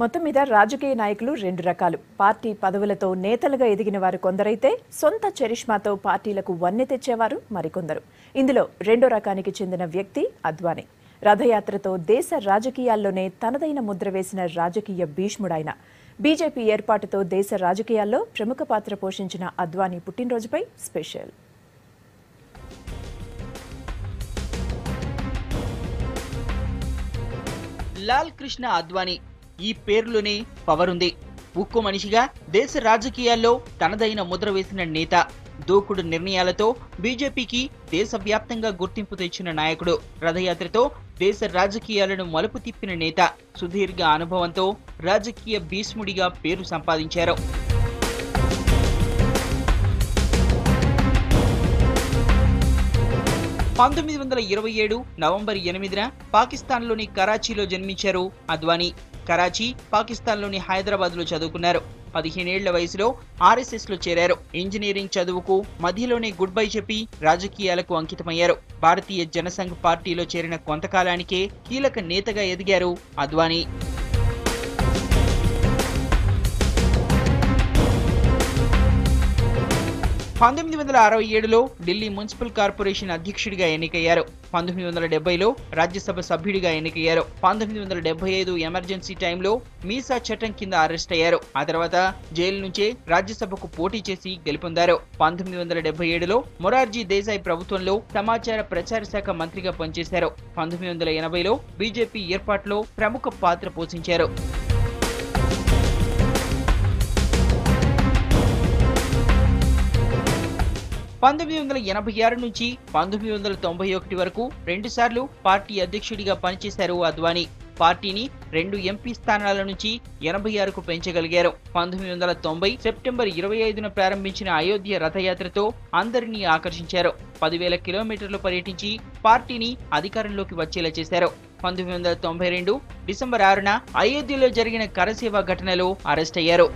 మొత్తం మీద రాజకీయ నాయకులు రెండు రకాలు. పార్టీ పదవులతో నేతలుగా ఎదిగిన వారు కొందరైతే సొంత చరిష్మాతో పార్టీలకు వన్నె తెచ్చేవారు మరికొందరు. ఇందులో రెండో రకానికి చెందిన వ్యక్తి అద్వానీ. రథయాత్రతో దేశ రాజకీయాల్లోనే తనదైన ముద్ర వేసిన రాజకీయ భీష్ముడైన బీజేపీ ఏర్పాటుతో దేశ రాజకీయాల్లో ప్రముఖ పాత్ర పోషించిన అద్వానీ పుట్టినరోజుపై స్పెషల్. లాల్ కృష్ణ అద్వానీ ఈ పేరులోనే పవర్ ఉంది ఉక్కు మనిషిగా దేశ రాజకీయాల్లో తనదైన ముద్ర వేసిన నేత దూకుడు నిర్ణయాలతో బీజేపీకి దేశవ్యాప్తంగా గుర్తింపు తెచ్చిన నాయకుడు రథయాత్రతో దేశ రాజకీయాలను మలుపు తిప్పిన నేత సుదీర్ఘ అనుభవంతో రాజకీయ భీష్ముడిగా పేరు సంపాదించారు. పంతొమ్మిది వందల ఇరవై ఏడు నవంబర్ ఎనిమిదిన పాకిస్తాన్లోని కరాచీలో జన్మించారు అద్వానీ. కరాచీ పాకిస్తాన్లోని హైదరాబాద్లో చదువుకున్నారు. పదిహేనేళ్ళ వయసులో ఆర్ఎస్ఎస్లో చేరారు. ఇంజనీరింగ్ చదువుకు మధ్యలోనే గుడ్ బై చెప్పి రాజకీయాలకు అంకితమయ్యారు. భారతీయ జనసంఘ్ పార్టీలో చేరిన కొంతకాలానికే కీలక నేతగా ఎదిగారు అద్వానీ. పంతొమ్మిది వందల అరవై ఏడులో ఢిల్లీ మున్సిపల్ కార్పొరేషన్ అధ్యక్షుడిగా ఎన్నికయ్యారు. పంతొమ్మిది వందల డెబ్బైలో రాజ్యసభ సభ్యుడిగా ఎన్నికయ్యారు. పంతొమ్మిది వందల డెబ్బై ఐదు ఎమర్జెన్సీ టైంలో మీసా చట్టం కింద అరెస్ట్ అయ్యారు. ఆ తర్వాత జైలు నుంచే రాజ్యసభకు పోటీ చేసి గెలుపొందారు. పంతొమ్మిది వందల డెబ్బై ఏడులో మొరార్జీ దేశాయ్ ప్రభుత్వంలో సమాచార ప్రచార శాఖ మంత్రిగా పనిచేశారు. పంతొమ్మిది వందల ఎనభైలో బీజేపీ ఏర్పాటులో ప్రముఖ పాత్ర పోషించారు. పంతొమ్మిది వందల ఎనభై ఆరు నుంచి పంతొమ్మిది వందల తొంభై ఒకటి వరకు రెండుసార్లు పార్టీ అధ్యక్షుడిగా పనిచేశారు అద్వానీ. పార్టీని రెండు ఎంపీ స్థానాల నుంచి ఎనభై ఆరుకు పెంచగలిగారు. పంతొమ్మిది వందల తొంభై సెప్టెంబర్ ఇరవై ఐదున ప్రారంభించిన అయోధ్య రథయాత్రతో అందరినీ ఆకర్షించారు. పదివేల కిలోమీటర్లు పర్యటించి పార్టీని అధికారంలోకి వచ్చేలా చేశారు. పంతొమ్మిది వందల తొంభై రెండు డిసెంబర్ ఆరున అయోధ్యలో జరిగిన కరసేవ ఘటనలో అరెస్ట్ అయ్యారు.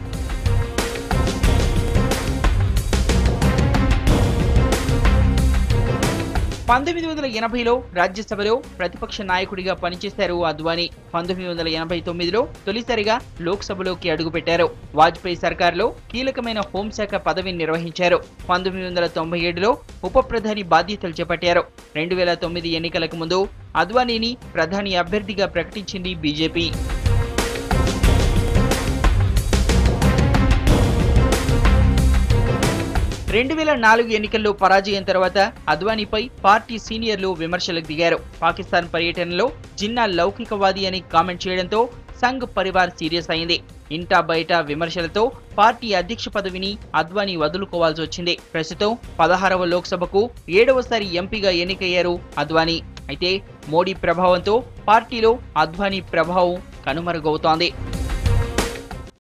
పంతొమ్మిది వందల ఎనభైలో రాజ్యసభలో ప్రతిపక్ష నాయకుడిగా పనిచేశారు అద్వానీ. పంతొమ్మిది వందల ఎనభై తొమ్మిదిలో తొలిసారిగా లోక్సభలోకి అడుగుపెట్టారు. వాజ్పేయి సర్కార్లో కీలకమైన హోంశాఖ పదవిని నిర్వహించారు. పంతొమ్మిది వందల తొంభై ఏడులో ఉప ప్రధాని బాధ్యతలు చేపట్టారు. రెండు వేల తొమ్మిది ఎన్నికలకు ముందు అద్వానీని ప్రధాని అభ్యర్థిగా ప్రకటించింది బీజేపీ. రెండు వేల నాలుగు ఎన్నికల్లో పరాజయం తర్వాత అద్వానీపై పార్టీ సీనియర్లు విమర్శలకు దిగారు. పాకిస్తాన్ పర్యటనలో జిన్నా లౌకికవాది అని కామెంట్ చేయడంతో సంఘ్ పరివార్ సీరియస్ అయింది. ఇంటా బయట విమర్శలతో పార్టీ అధ్యక్ష పదవిని అద్వానీ వదులుకోవాల్సి వచ్చింది. ప్రస్తుతం పదహారవ లోక్సభకు ఏడవసారి ఎంపీగా ఎన్నికయ్యారు అద్వానీ. అయితే మోడీ ప్రభావంతో పార్టీలో అద్వానీ ప్రభావం కనుమరుగవుతోంది.